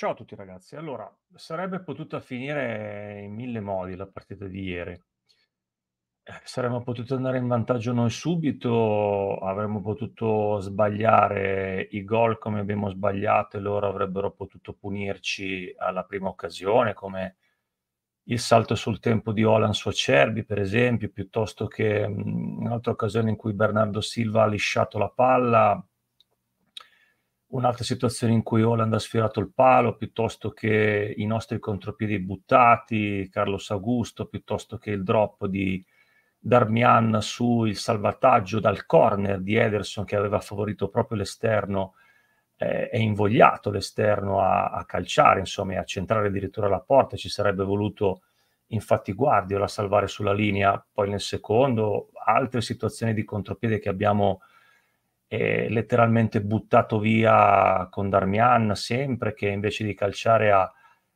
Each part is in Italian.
Ciao a tutti ragazzi. Allora, sarebbe potuta finire in mille modi la partita di ieri. Eh, saremmo potuti andare in vantaggio noi subito, avremmo potuto sbagliare i gol come abbiamo sbagliato e loro avrebbero potuto punirci alla prima occasione, come il salto sul tempo di Olan su Acerbi, per esempio, piuttosto che mh, un'altra occasione in cui Bernardo Silva ha lisciato la palla un'altra situazione in cui Holland ha sfiorato il palo piuttosto che i nostri contropiedi buttati, Carlos Augusto, piuttosto che il drop di Darmian sul salvataggio dal corner di Ederson che aveva favorito proprio l'esterno eh, e invogliato l'esterno a, a, calciare, insomma, e a centrare addirittura la porta. Ci sarebbe voluto infatti Guardiola salvare sulla linea, poi nel secondo, altre situazioni di contropiede che abbiamo eh, letteralmente buttato via con Darmian sempre, che invece di calciare ha,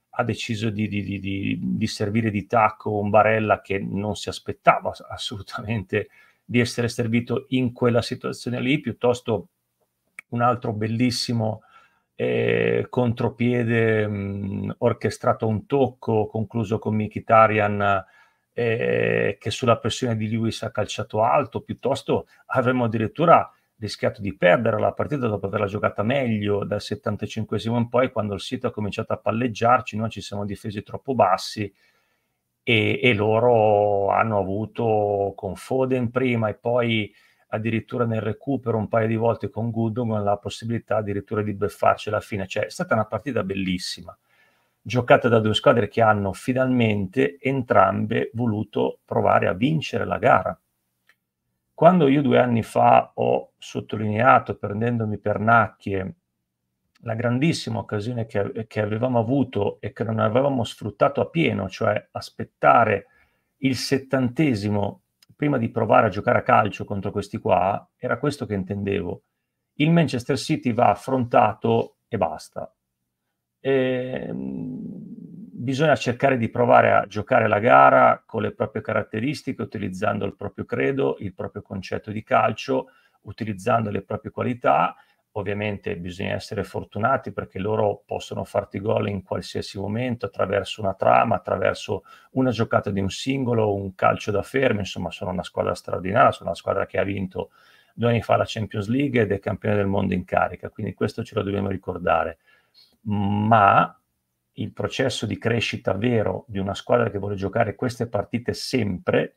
ha deciso di, di, di, di, servire di tacco un Barella che non si aspettava assolutamente di essere servito in quella situazione lì, piuttosto un altro bellissimo eh, contropiede mh, orchestrato a un tocco, concluso con Mkhitaryan eh, che sulla pressione di Lewis ha calciato alto, piuttosto avremmo addirittura rischiato di perdere la partita dopo averla giocata meglio dal 75 in poi, quando il sito ha cominciato a palleggiarci, noi ci siamo difesi troppo bassi e, e loro hanno avuto con Foden prima e poi addirittura nel recupero un paio di volte con Gundogan la possibilità addirittura di beffarci alla fine. Cioè è stata una partita bellissima, giocata da due squadre che hanno finalmente entrambe voluto provare a vincere la gara quando io due anni fa ho sottolineato, prendendomi per nacchie, la grandissima occasione che, che avevamo avuto e che non avevamo sfruttato a pieno, cioè aspettare il settantesimo prima di provare a giocare a calcio contro questi qua, era questo che intendevo. Il Manchester City va affrontato e basta. E, ehm, bisogna cercare di provare a giocare la gara con le proprie caratteristiche, utilizzando il proprio credo, il proprio concetto di calcio, utilizzando le proprie qualità. Ovviamente bisogna essere fortunati perché loro possono farti gol in qualsiasi momento attraverso una trama, attraverso una giocata di un singolo, un calcio da fermo, insomma sono una squadra straordinaria, sono una squadra che ha vinto due anni fa la Champions League ed è campione del mondo in carica, quindi questo ce lo dobbiamo ricordare. Ma il processo di crescita vero di una squadra che vuole giocare queste partite sempre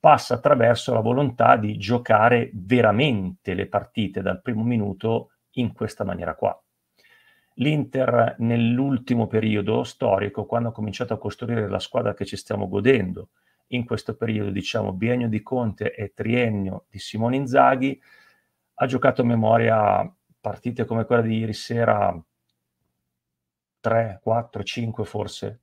passa attraverso la volontà di giocare veramente le partite dal primo minuto in questa maniera qua. L'Inter nell'ultimo periodo storico, quando ha cominciato a costruire la squadra che ci stiamo godendo, in questo periodo, diciamo, biennio di Conte e triennio di Simone Inzaghi, ha giocato a memoria partite come quella di ieri sera 3, 4, 5 forse.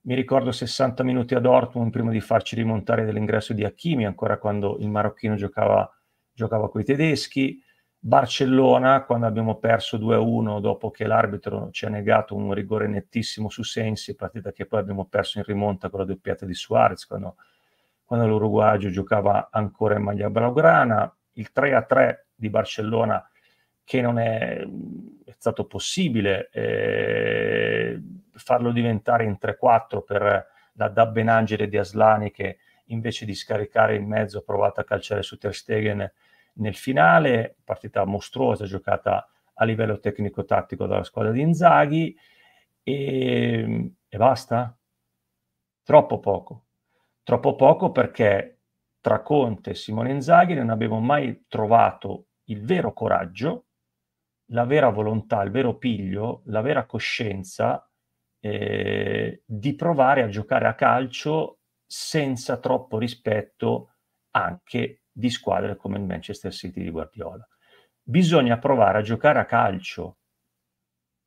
Mi ricordo 60 minuti a Dortmund prima di farci rimontare dell'ingresso di Hakimi, ancora quando il marocchino giocava, giocava con i tedeschi. Barcellona, quando abbiamo perso 2-1 dopo che l'arbitro ci ha negato un rigore nettissimo su Sensi, partita che poi abbiamo perso in rimonta con la doppiata di Suarez, quando, quando l'Uruguagio giocava ancora in maglia blaugrana. Il 3-3 di Barcellona che non è, è stato possibile eh, farlo diventare in 3-4 per la Dabbenangere di Aslani che invece di scaricare in mezzo ha provato a calciare su Ter Stegen nel finale, partita mostruosa giocata a livello tecnico-tattico dalla squadra di Inzaghi e, e basta? Troppo poco. Troppo poco perché tra Conte e Simone Inzaghi non abbiamo mai trovato il vero coraggio la vera volontà, il vero piglio, la vera coscienza eh, di provare a giocare a calcio senza troppo rispetto anche di squadre come il Manchester City di Guardiola. Bisogna provare a giocare a calcio.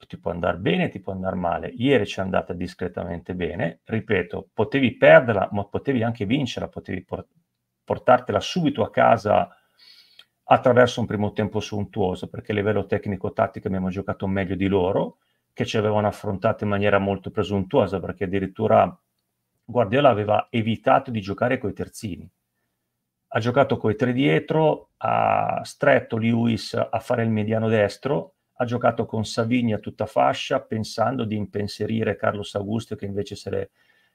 Ti può andare bene, ti può andare male. Ieri ci è andata discretamente bene. Ripeto, potevi perderla, ma potevi anche vincerla, potevi portartela subito a casa attraverso un primo tempo sontuoso, perché a livello tecnico-tattico abbiamo giocato meglio di loro, che ci avevano affrontato in maniera molto presuntuosa, perché addirittura Guardiola aveva evitato di giocare coi terzini. Ha giocato coi tre dietro, ha stretto Lewis a fare il mediano destro, ha giocato con Savigny a tutta fascia, pensando di impensierire Carlos Augusto, che invece se l'è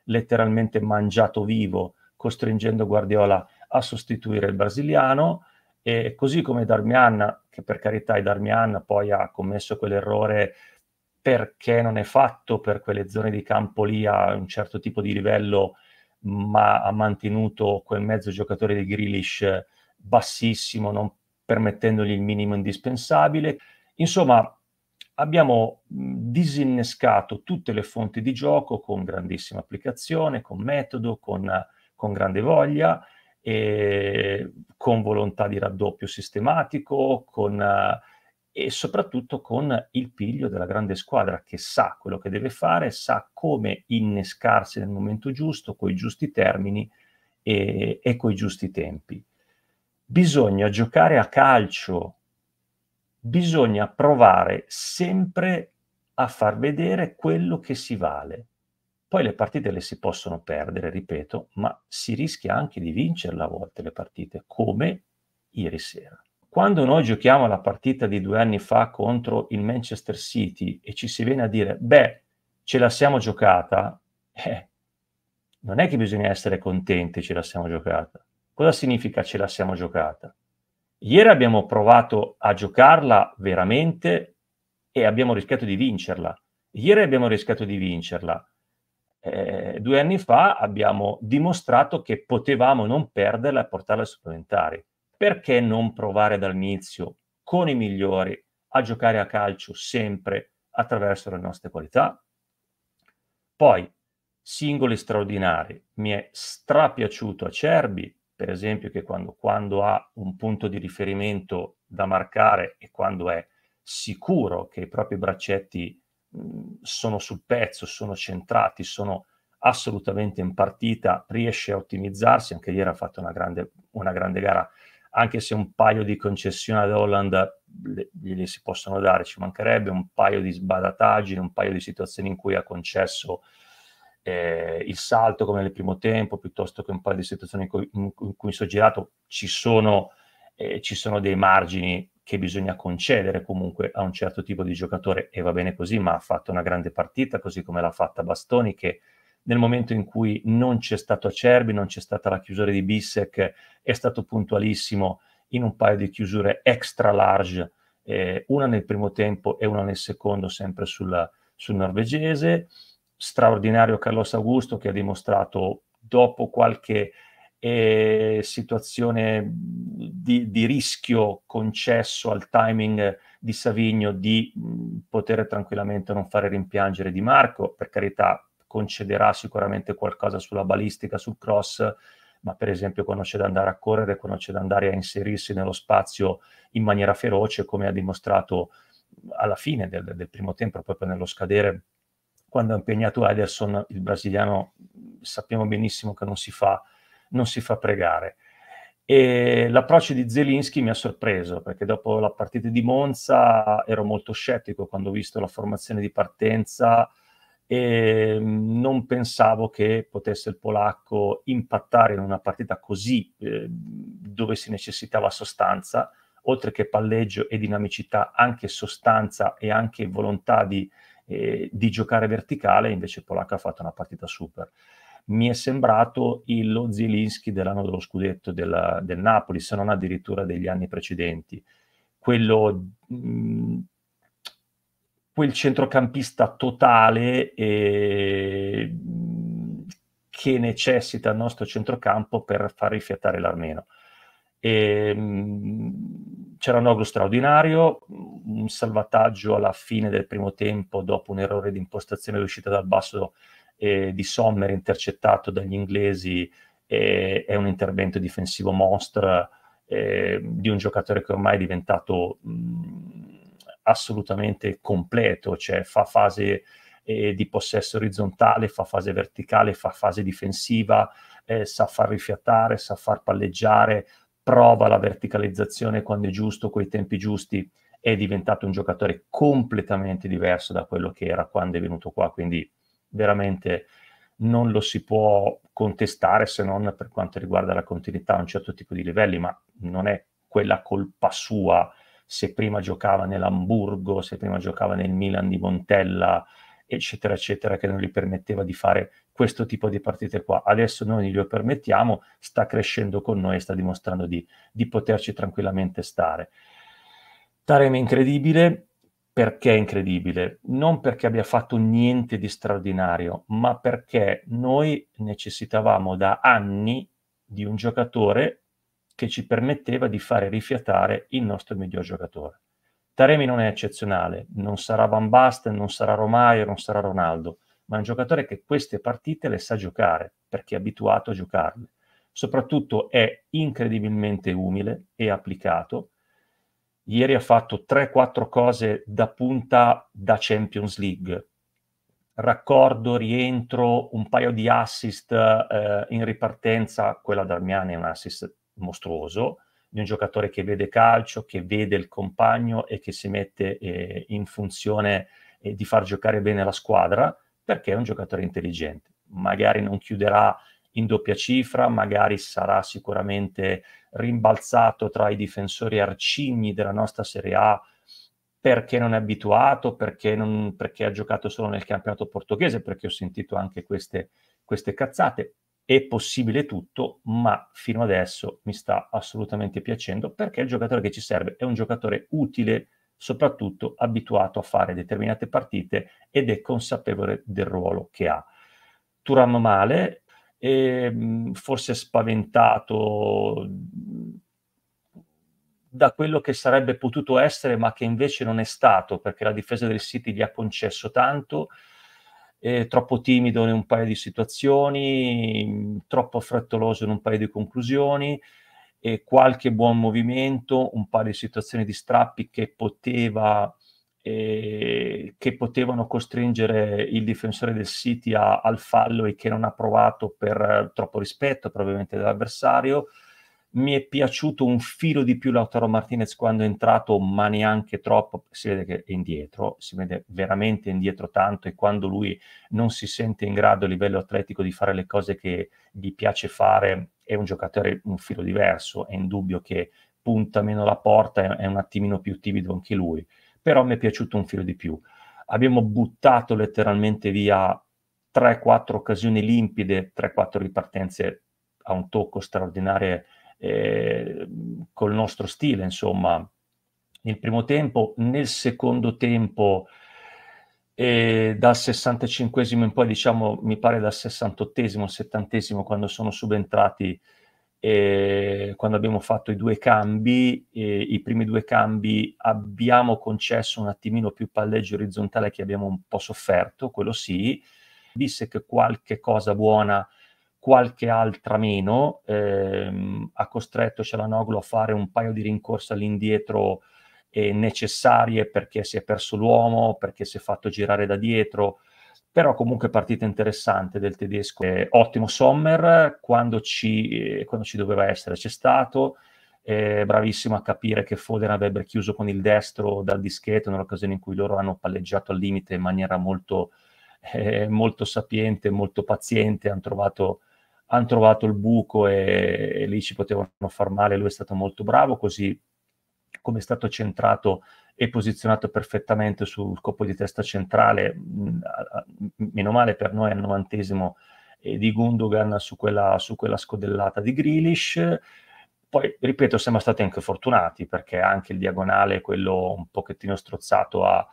letteralmente mangiato vivo, costringendo Guardiola a sostituire il brasiliano. E così come Darmian, che per carità è Darmian, poi ha commesso quell'errore perché non è fatto per quelle zone di campo lì a un certo tipo di livello, ma ha mantenuto quel mezzo giocatore di Grealish bassissimo, non permettendogli il minimo indispensabile. Insomma, abbiamo disinnescato tutte le fonti di gioco con grandissima applicazione, con metodo, con, con grande voglia, con volontà di raddoppio sistematico, con e soprattutto con il piglio della grande squadra che sa quello che deve fare, sa come innescarsi nel momento giusto, con i giusti termini e, e con i giusti tempi. Bisogna giocare a calcio, bisogna provare sempre a far vedere quello che si vale. Poi le partite le si possono perdere, ripeto, ma si rischia anche di vincerle a volte le partite, come ieri sera. Quando noi giochiamo la partita di due anni fa contro il Manchester City e ci si viene a dire, beh, ce la siamo giocata, eh, non è che bisogna essere contenti ce la siamo giocata. Cosa significa ce la siamo giocata? Ieri abbiamo provato a giocarla veramente e abbiamo rischiato di vincerla. Ieri abbiamo rischiato di vincerla. Eh, due anni fa abbiamo dimostrato che potevamo non perderla e portarla ai supplementari perché non provare dall'inizio con i migliori a giocare a calcio sempre attraverso le nostre qualità? Poi, singoli straordinari. Mi è strapiaciuto Acerbi, per esempio, che quando, quando ha un punto di riferimento da marcare e quando è sicuro che i propri braccetti sono sul pezzo, sono centrati, sono assolutamente in partita, riesce a ottimizzarsi. Anche ieri ha fatto una grande, una grande gara anche se un paio di concessioni ad Holland gliele si possono dare, ci mancherebbe un paio di sbadataggi, un paio di situazioni in cui ha concesso eh, il salto come nel primo tempo, piuttosto che un paio di situazioni in cui, in cui è girato, ci sono, eh, ci sono dei margini che bisogna concedere comunque a un certo tipo di giocatore e va bene così, ma ha fatto una grande partita, così come l'ha fatta Bastoni, che nel momento in cui non c'è stato Acerbi, non c'è stata la chiusura di Bissek, è stato puntualissimo in un paio di chiusure extra large, eh, una nel primo tempo e una nel secondo, sempre sul, sul norvegese. Straordinario Carlos Augusto che ha dimostrato dopo qualche eh, situazione di, di, rischio concesso al timing di Savigno di poter tranquillamente non fare rimpiangere Di Marco, per carità concederà sicuramente qualcosa sulla balistica, sul cross, ma per esempio quando c'è da andare a correre, quando c'è da andare a inserirsi nello spazio in maniera feroce, come ha dimostrato alla fine del, del primo tempo, proprio nello scadere, quando ha impegnato Ederson, il brasiliano sappiamo benissimo che non si fa, non si fa pregare. E l'approccio di Zelinski mi ha sorpreso perché dopo la partita di Monza ero molto scettico quando ho visto la formazione di partenza e mm, non pensavo che potesse il polacco impattare in una partita così eh, dove si necessitava sostanza, oltre che palleggio e dinamicità, anche sostanza e anche volontà di, eh, di giocare verticale, invece il polacco ha fatto una partita super. Mi è sembrato il lo Zielinski dell'anno dello scudetto della, del Napoli, se non addirittura degli anni precedenti. Quello mh, mm, quel centrocampista totale eh, che necessita il nostro centrocampo per far rifiatare l'Armeno. E, mh, c'era un ogro straordinario, un salvataggio alla fine del primo tempo dopo un errore di impostazione riuscita dal basso eh, di Sommer intercettato dagli inglesi eh, è un intervento difensivo mostro eh, di un giocatore che ormai è diventato mh, assolutamente completo, cioè fa fase eh, di possesso orizzontale, fa fase verticale, fa fase difensiva, eh, sa far rifiatare, sa far palleggiare, prova la verticalizzazione quando è giusto, coi tempi giusti, è diventato un giocatore completamente diverso da quello che era quando è venuto qua, quindi veramente non lo si può contestare se non per quanto riguarda la continuità a un certo tipo di livelli, ma non è quella colpa sua se prima giocava nell'Amburgo, se prima giocava nel Milan di Montella, eccetera, eccetera, che non gli permetteva di fare questo tipo di partite qua. Adesso noi glielo permettiamo, sta crescendo con noi sta dimostrando di, di poterci tranquillamente stare. Tarem è incredibile, perché è incredibile? Non perché abbia fatto niente di straordinario, ma perché noi necessitavamo da anni di un giocatore che ci permetteva di fare rifiatare il nostro miglior giocatore. Taremi non è eccezionale, non sarà Van Basten, non sarà Romaio, non sarà Ronaldo, ma è un giocatore che queste partite le sa giocare perché è abituato a giocarle. Soprattutto è incredibilmente umile e applicato Ieri ha fatto 3-4 cose da punta da Champions League. Raccordo, rientro, un paio di assist eh, in ripartenza. Quella d'Armiani è un assist mostruoso di un giocatore che vede calcio, che vede il compagno e che si mette eh, in funzione eh, di far giocare bene la squadra perché è un giocatore intelligente. Magari non chiuderà in doppia cifra, magari sarà sicuramente rimbalzato tra i difensori arcigni della nostra Serie A perché non è abituato, perché, non, perché ha giocato solo nel campionato portoghese, perché ho sentito anche queste, queste cazzate. È possibile tutto, ma fino adesso mi sta assolutamente piacendo perché il giocatore che ci serve è un giocatore utile, soprattutto abituato a fare determinate partite ed è consapevole del ruolo che ha. Turanno male, e ehm, forse spaventato da quello che sarebbe potuto essere, ma che invece non è stato, perché la difesa del City gli ha concesso tanto, è troppo timido in un paio di situazioni, troppo frettoloso in un paio di conclusioni, e qualche buon movimento, un paio di situazioni di strappi che poteva eh, che potevano costringere il difensore del City a, al fallo e che non ha provato per troppo rispetto probabilmente dell'avversario. Mi è piaciuto un filo di più Lautaro Martinez quando è entrato, ma neanche troppo. Si vede che è indietro, si vede veramente indietro tanto e quando lui non si sente in grado a livello atletico di fare le cose che gli piace fare, è un giocatore un filo diverso. È indubbio che punta meno la porta, è, è un attimino più timido anche lui però mi è piaciuto un filo di più. Abbiamo buttato letteralmente via 3-4 occasioni limpide, 3-4 ripartenze a un tocco straordinario eh, col nostro stile, insomma, nel primo tempo, nel secondo tempo, eh, dal 65 in poi, diciamo, mi pare dal 68 70 quando sono subentrati e quando abbiamo fatto i due cambi, eh, i primi due cambi abbiamo concesso un attimino più palleggio orizzontale che abbiamo un po' sofferto, quello sì, disse che qualche cosa buona, qualche altra meno, ehm, ha costretto Cialanoglu a fare un paio di rincorse all'indietro eh, necessarie perché si è perso l'uomo, perché si è fatto girare da dietro, però comunque partita interessante del tedesco. Eh, ottimo Sommer, quando ci, eh, quando ci, doveva essere c'è stato, eh, bravissimo a capire che Foden avrebbe chiuso con il destro dal dischetto nell'occasione in cui loro hanno palleggiato al limite in maniera molto, eh, molto sapiente, molto paziente, hanno trovato, han trovato il buco e, e lì ci potevano far male, lui è stato molto bravo, così come è stato centrato e posizionato perfettamente sul colpo di testa centrale, meno male per noi al novantesimo eh, di Gundogan su quella, su quella scodellata di Grealish. Poi, ripeto, siamo stati anche fortunati perché anche il diagonale, quello un pochettino strozzato a,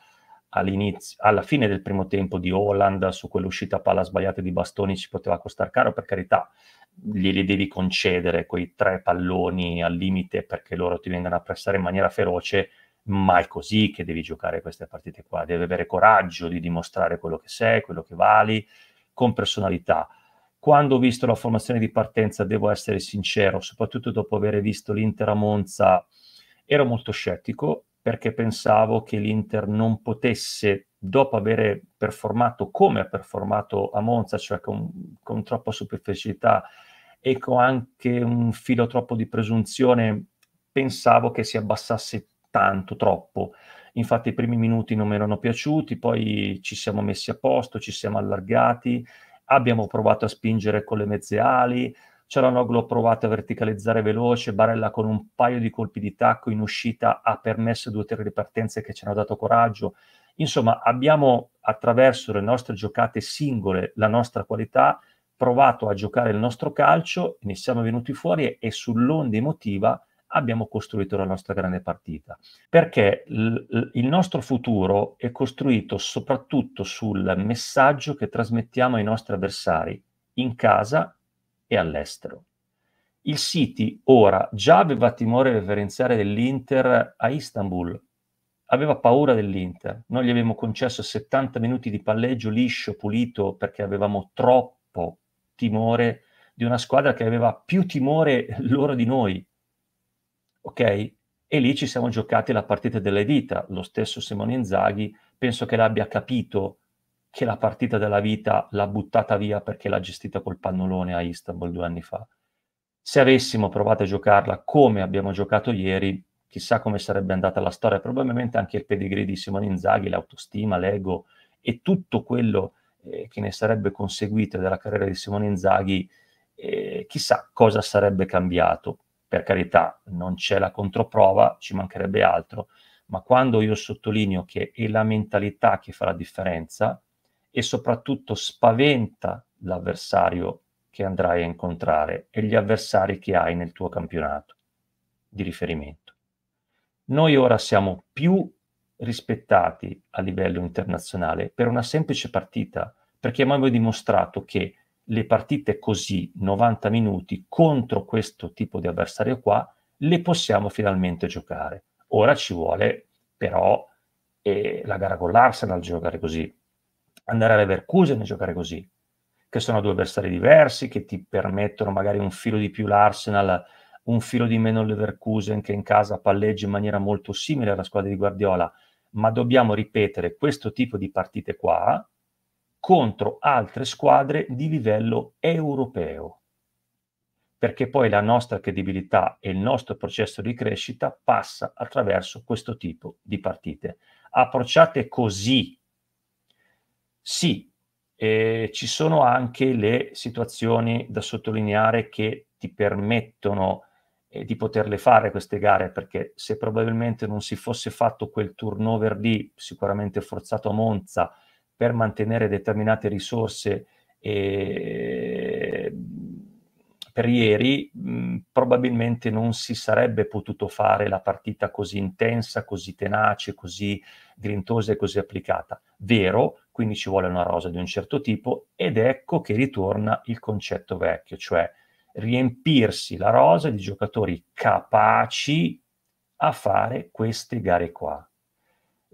alla fine del primo tempo di Holland, su quell'uscita a palla sbagliata di Bastoni ci poteva costare caro, per carità, glieli devi concedere quei tre palloni al limite perché loro ti vengano a pressare in maniera feroce, ma è così che devi giocare queste partite qua, devi avere coraggio di dimostrare quello che sei, quello che vali, con personalità. Quando ho visto la formazione di partenza, devo essere sincero, soprattutto dopo aver visto l'Inter a Monza, ero molto scettico perché pensavo che l'Inter non potesse, dopo aver performato come ha performato a Monza, cioè con, con troppa superficialità e con anche un filo troppo di presunzione, pensavo che si abbassasse tanto, troppo. Infatti i primi minuti non mi erano piaciuti, poi ci siamo messi a posto, ci siamo allargati, abbiamo provato a spingere con le mezze ali, Cialanoglu ha provato a verticalizzare veloce, Barella con un paio di colpi di tacco in uscita ha permesso due o tre ripartenze che ci hanno dato coraggio. Insomma, abbiamo attraverso le nostre giocate singole la nostra qualità, provato a giocare il nostro calcio, ne siamo venuti fuori e sull'onda emotiva abbiamo costruito la nostra grande partita. Perché l- il nostro futuro è costruito soprattutto sul messaggio che trasmettiamo ai nostri avversari in casa e all'estero. Il City ora già aveva timore referenziale dell'Inter a Istanbul, aveva paura dell'Inter, noi gli abbiamo concesso 70 minuti di palleggio liscio, pulito, perché avevamo troppo timore di una squadra che aveva più timore loro di noi, ok? E lì ci siamo giocati la partita delle vita, lo stesso Simone Inzaghi, penso che l'abbia capito che la partita della vita l'ha buttata via perché l'ha gestita col pannolone a Istanbul due anni fa. Se avessimo provato a giocarla come abbiamo giocato ieri, chissà come sarebbe andata la storia, probabilmente anche il pedigree di Simone Inzaghi, l'autostima, l'ego e tutto quello eh, che ne sarebbe conseguito della carriera di Simone Inzaghi, eh, chissà cosa sarebbe cambiato. Per carità, non c'è la controprova, ci mancherebbe altro, ma quando io sottolineo che è la mentalità che fa la differenza, e soprattutto spaventa l'avversario che andrai a incontrare e gli avversari che hai nel tuo campionato di riferimento. Noi ora siamo più rispettati a livello internazionale per una semplice partita, perché abbiamo dimostrato che le partite così, 90 minuti, contro questo tipo di avversario qua, le possiamo finalmente giocare. Ora ci vuole però eh, la gara con l'Arsenal giocare così, andare a Leverkusen e giocare così, che sono due avversari diversi, che ti permettono magari un filo di più l'Arsenal, un filo di meno Leverkusen, che in casa palleggia in maniera molto simile alla squadra di Guardiola, ma dobbiamo ripetere questo tipo di partite qua contro altre squadre di livello europeo perché poi la nostra credibilità e il nostro processo di crescita passa attraverso questo tipo di partite. Approcciate così sì, eh, ci sono anche le situazioni da sottolineare che ti permettono eh, di poterle fare queste gare, perché se probabilmente non si fosse fatto quel turnover lì, sicuramente forzato a Monza, per mantenere determinate risorse eh, per ieri, mh, probabilmente non si sarebbe potuto fare la partita così intensa, così tenace, così grintosa e così applicata. Vero, quindi ci vuole una rosa di un certo tipo ed ecco che ritorna il concetto vecchio, cioè riempirsi la rosa di giocatori capaci a fare queste gare qua.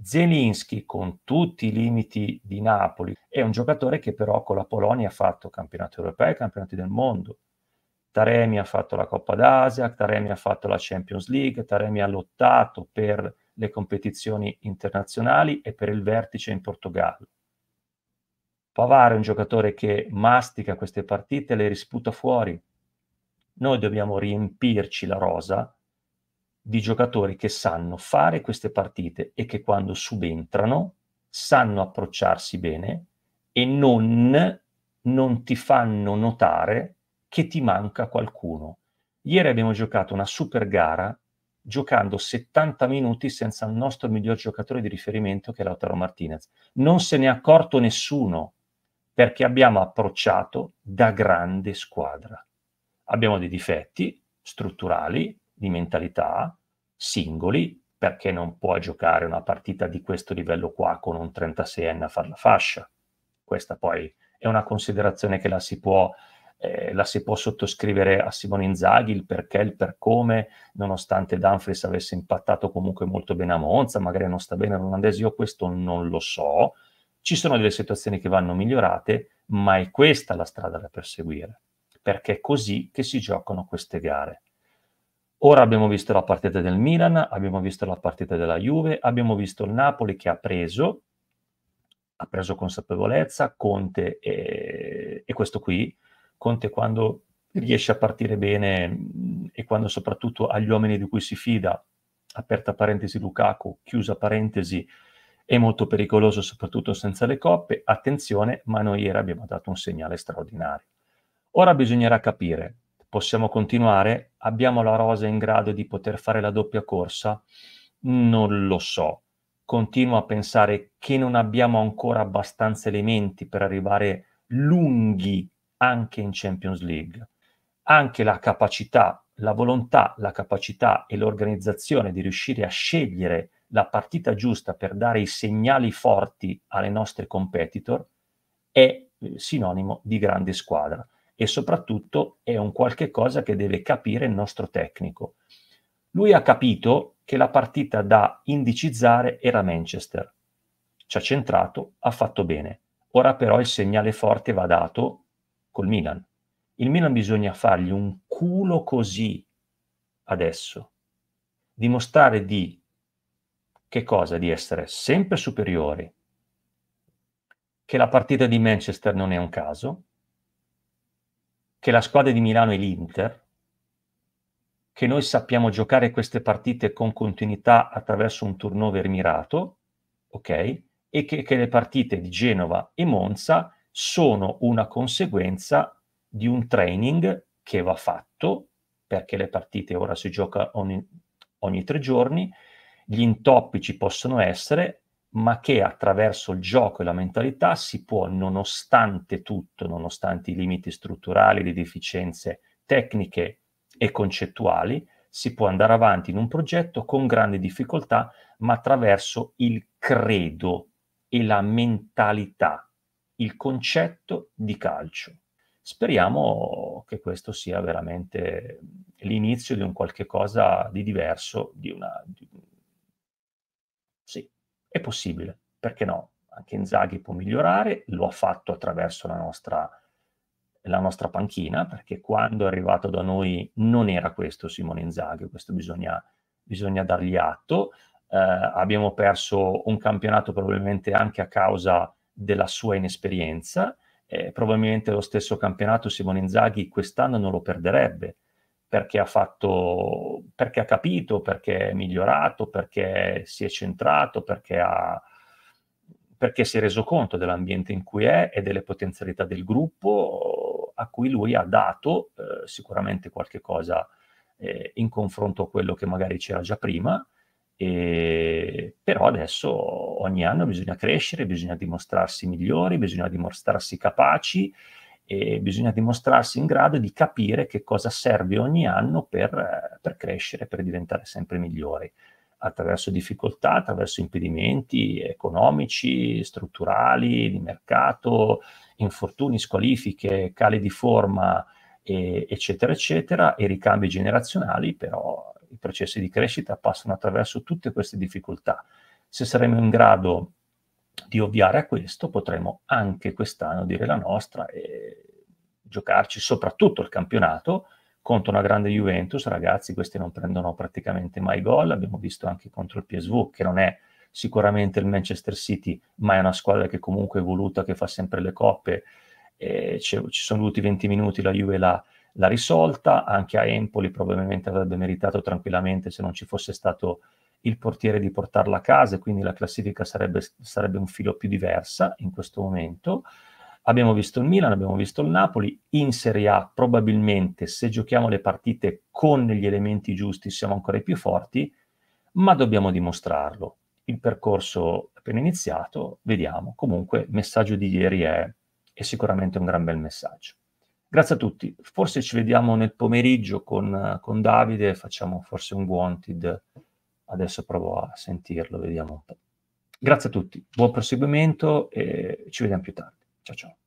Zelinski, con tutti i limiti di Napoli, è un giocatore che però con la Polonia ha fatto campionati europei e campionati del mondo. Taremi ha fatto la Coppa d'Asia, Taremi ha fatto la Champions League, Taremi ha lottato per le competizioni internazionali e per il vertice in Portogallo. Pavare è un giocatore che mastica queste partite le risputa fuori. Noi dobbiamo riempirci la rosa di giocatori che sanno fare queste partite e che quando subentrano sanno approcciarsi bene e non, non ti fanno notare che ti manca qualcuno. Ieri abbiamo giocato una super gara giocando 70 minuti senza il nostro miglior giocatore di riferimento che è Lautaro Martinez. Non se ne è accorto nessuno perché abbiamo approcciato da grande squadra. Abbiamo dei difetti strutturali, di mentalità, singoli, perché non puoi giocare una partita di questo livello qua con un 36enne a far la fascia. Questa poi è una considerazione che la si può, eh, la si può sottoscrivere a Simone Inzaghi, il perché, il per come, nonostante Dumfries avesse impattato comunque molto bene a Monza, magari non sta bene l'olandese, io questo non lo so, ci sono delle situazioni che vanno migliorate, ma è questa la strada da perseguire, perché è così che si giocano queste gare. Ora abbiamo visto la partita del Milan, abbiamo visto la partita della Juve, abbiamo visto il Napoli che ha preso, ha preso consapevolezza, Conte e, e questo qui, Conte quando riesce a partire bene e quando soprattutto agli uomini di cui si fida, aperta parentesi Lukaku, chiusa parentesi, è molto pericoloso soprattutto senza le coppe, attenzione, ma noi ieri abbiamo dato un segnale straordinario. Ora bisognerà capire Possiamo continuare? Abbiamo la rosa in grado di poter fare la doppia corsa? Non lo so. Continuo a pensare che non abbiamo ancora abbastanza elementi per arrivare lunghi anche in Champions League. Anche la capacità, la volontà, la capacità e l'organizzazione di riuscire a scegliere la partita giusta per dare i segnali forti alle nostre competitor è sinonimo di grande squadra e soprattutto è un qualche cosa che deve capire il nostro tecnico. Lui ha capito che la partita da indicizzare era Manchester. Ci ha centrato, ha fatto bene. Ora però il segnale forte va dato col Milan. Il Milan bisogna fargli un culo così adesso. Dimostrare di che cosa? Di essere sempre superiori, che la partita di Manchester non è un caso, che la squadra di Milano è l'Inter, che noi sappiamo giocare queste partite con continuità attraverso un turnover mirato, ok? E che, che le partite di Genova e Monza sono una conseguenza di un training che va fatto, perché le partite ora si gioca ogni, ogni tre giorni, gli intoppi ci possono essere, ma che attraverso il gioco e la mentalità si può, nonostante tutto, nonostante i limiti strutturali, le deficienze tecniche e concettuali, si può andare avanti in un progetto con grandi difficoltà, ma attraverso il credo e la mentalità, il concetto di calcio. Speriamo che questo sia veramente l'inizio di un qualche cosa di diverso, di una... È possibile, perché no? Anche Inzaghi può migliorare, lo ha fatto attraverso la nostra, la nostra panchina, perché quando è arrivato da noi non era questo Simone Inzaghi, questo bisogna, bisogna dargli atto. Eh, abbiamo perso un campionato probabilmente anche a causa della sua inesperienza, eh, probabilmente lo stesso campionato Simone Inzaghi quest'anno non lo perderebbe, perché ha fatto, perché ha capito, perché è migliorato, perché si è centrato, perché, ha, perché si è reso conto dell'ambiente in cui è e delle potenzialità del gruppo a cui lui ha dato eh, sicuramente qualche cosa eh, in confronto a quello che magari c'era già prima. E, però adesso ogni anno bisogna crescere, bisogna dimostrarsi migliori, bisogna dimostrarsi capaci e bisogna dimostrarsi in grado di capire che cosa serve ogni anno per, per crescere, per diventare sempre migliori, attraverso difficoltà, attraverso impedimenti economici, strutturali, di mercato, infortuni, squalifiche, cali di forma, e, eccetera, eccetera, e ricambi generazionali, però i processi di crescita passano attraverso tutte queste difficoltà. Se saremo in grado di ovviare a questo, potremo anche quest'anno dire la nostra e giocarci soprattutto il campionato contro una grande Juventus. Ragazzi, questi non prendono praticamente mai gol. Abbiamo visto anche contro il PSV, che non è sicuramente il Manchester City, ma è una squadra che comunque è voluta, che fa sempre le coppe. E ci sono voluti 20 minuti, la Juve l'ha, l'ha risolta. Anche a Empoli probabilmente avrebbe meritato tranquillamente se non ci fosse stato il portiere di portarla a casa e quindi la classifica sarebbe, sarebbe un filo più diversa in questo momento. Abbiamo visto il Milan, abbiamo visto il Napoli, in Serie A probabilmente se giochiamo le partite con gli elementi giusti siamo ancora più forti, ma dobbiamo dimostrarlo. Il percorso appena iniziato, vediamo. Comunque il messaggio di ieri è, è sicuramente un gran bel messaggio. Grazie a tutti. Forse ci vediamo nel pomeriggio con, con Davide, facciamo forse un wanted Adesso provo a sentirlo, vediamo un po'. Grazie a tutti, buon proseguimento e ci vediamo più tardi. Ciao ciao.